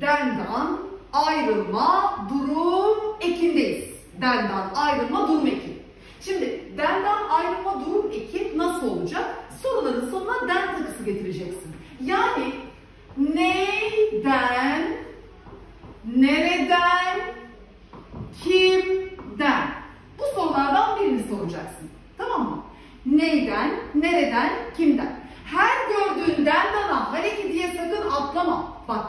dendan ayrılma durum ekindeyiz. Dendan ayrılma durum eki. Şimdi dendan ayrılma durum eki nasıl olacak? Soruların sonuna den takısı getireceksin. Yani neyden, nereden, kimden? Bu sorulardan birini soracaksın. Tamam mı? Neyden, nereden, kimden? Her gördüğün dendana hareki diye sakın atlama. Bak,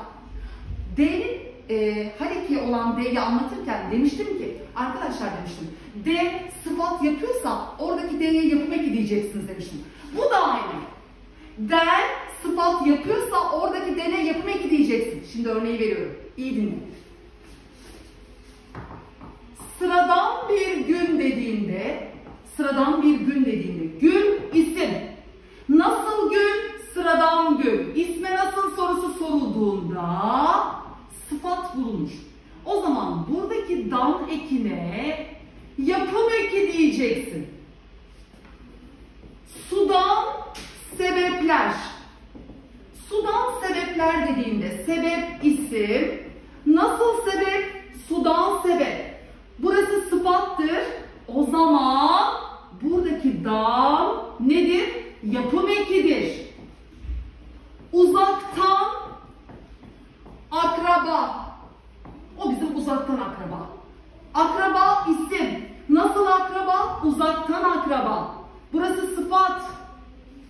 D'nin e, hareki olan D'yi anlatırken demiştim ki, arkadaşlar demiştim, D sıfat yapıyorsa oradaki D'ye yapım eki diyeceksiniz demiştim. Bu da aynı. Den sıfat yapıyorsa oradaki D'ye yapım eki diyeceksin. Şimdi örneği veriyorum. İyi dinle. Sıradan bir gün dediğinde, sıradan bir gün dediğinde, gün isim. Nasıl gün? Sıradan gün. İsme nasıl sorusu sorulduğunda sıfat bulunur. O zaman buradaki dan ekine yapım eki diyeceksin. Sudan sebepler. Sudan sebepler dediğinde sebep isim. Nasıl sebep? Sudan sebep. Burası sıfattır. O zaman buradaki dan nedir? Yapım ekidir. Uzaktan akraba. O bizim uzaktan akraba. Akraba isim. Nasıl akraba? Uzaktan akraba. Burası sıfat.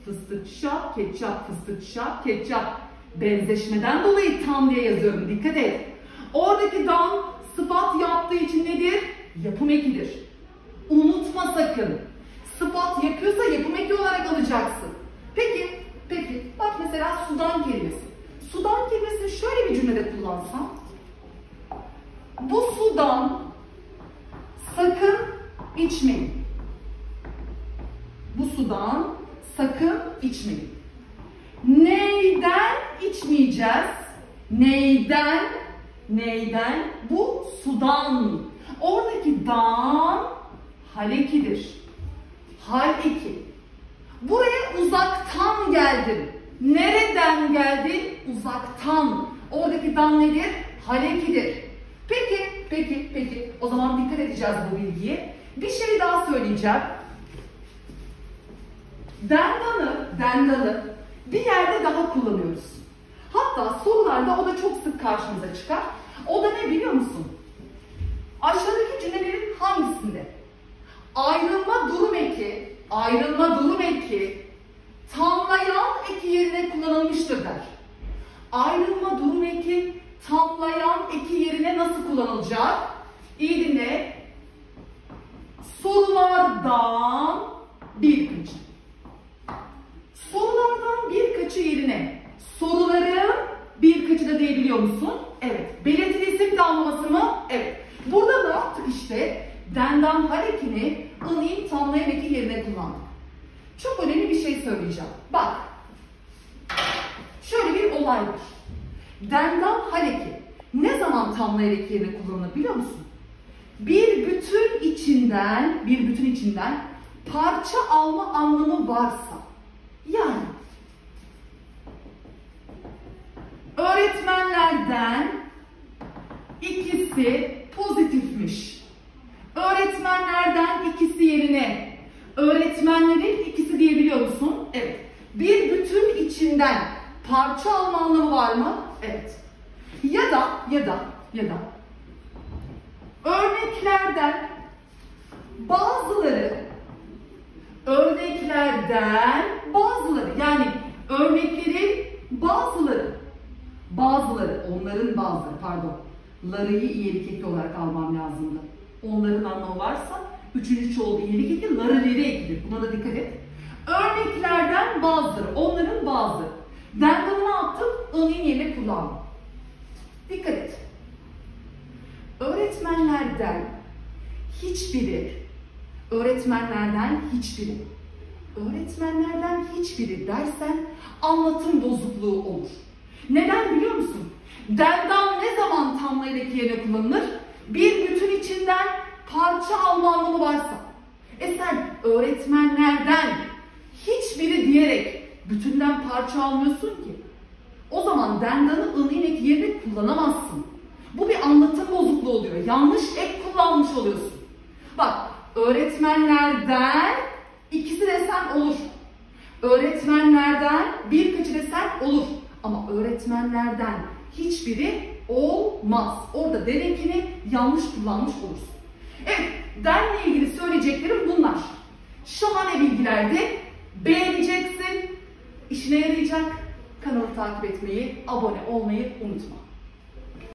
Fıstıkça, ketçap, fıstıkça, ketçap. Benzeşmeden dolayı tam diye yazıyorum. Dikkat et. Oradaki dan sıfat yaptığı için nedir? Yapım ekidir. Unutma sakın. Sıfat yapıyorsa yapım eki olarak alacaksın. Peki, peki. Bak mesela sudan kelimesi. Sudan kelimesini şöyle bir cümlede kullansam. Bu sudan sakın içmeyin. Bu sudan sakın içmeyin. Neyden içmeyeceğiz? Neyden? Neyden? Bu sudan. Oradaki dan hal ekidir. Hal eki. Buraya uzaktan geldin. Nereden geldin? Uzaktan. Oradaki dan nedir? Hal ekidir. Peki, peki, peki. O zaman dikkat edeceğiz bu bilgiye. Bir şey daha söyleyeceğim. Dendanı, dendanı bir yerde daha kullanıyoruz. Hatta sorularda o da çok sık karşımıza çıkar. O da ne biliyor musun? Aşağıdaki cümlelerin hangisinde? Ayrılma durum eki, ayrılma durum eki tamlayan eki yerine kullanılmıştır der. Ayrılma durum eki tamlayan eki yerine nasıl kullanılacak? İyi dinle. Sorulardan birkaçı. Sorulardan birkaçı yerine soruların birkaçı da diyebiliyor musun? Evet. Belirtili isim tamlaması mı? Evet. Burada ne yaptık işte? Dendan harekini ın tamlayan eki yerine kullandık. Çok önemli bir şey söyleyeceğim. Bak. Şöyle bir olay var. Dendan hareki ne zaman eki yerine kullanılır biliyor musun? Bir bütün içinden, bir bütün içinden parça alma anlamı varsa, yani öğretmenlerden ikisi pozitifmiş. Öğretmenlerden ikisi yerine öğretmenlerin ikisi diyebiliyor musun? Evet. Bir bütün içinden parça alma anlamı var mı? Evet. Ya da ya da ya da örneklerden bazıları örneklerden bazıları yani örneklerin bazıları bazıları onların bazıları pardon larıyı iyilik eki olarak almam lazımdı. Onların anlamı varsa üçüncü çoğul iyilik eki ları leri ekidir. Buna da dikkat et. Örneklerden bazıları onların bazı. Dendanı ne yaptım? Onun yerine kullandım. Dikkat et. Öğretmenlerden hiçbiri, öğretmenlerden hiçbiri, öğretmenlerden hiçbiri dersen anlatım bozukluğu olur. Neden biliyor musun? Dendan ne zaman tamlayarak yerine kullanılır? Bir bütün içinden parça alma anlamı varsa. E sen öğretmenlerden hiçbiri diyerek bütünden parça almıyorsun ki. O zaman dendanı ın inek yerine kullan. kullanamazsın. Bu bir anlatım bozukluğu oluyor. Yanlış ek kullanmış oluyorsun. Bak öğretmenlerden ikisi desen olur. Öğretmenlerden birkaçı desen olur. Ama öğretmenlerden hiçbiri olmaz. Orada denekini yanlış kullanmış olursun. Evet, denle ilgili söyleyeceklerim bunlar. Şahane bilgilerdi. Beğeneceksin. İşine yarayacak. Kanalı takip etmeyi, abone olmayı unutma.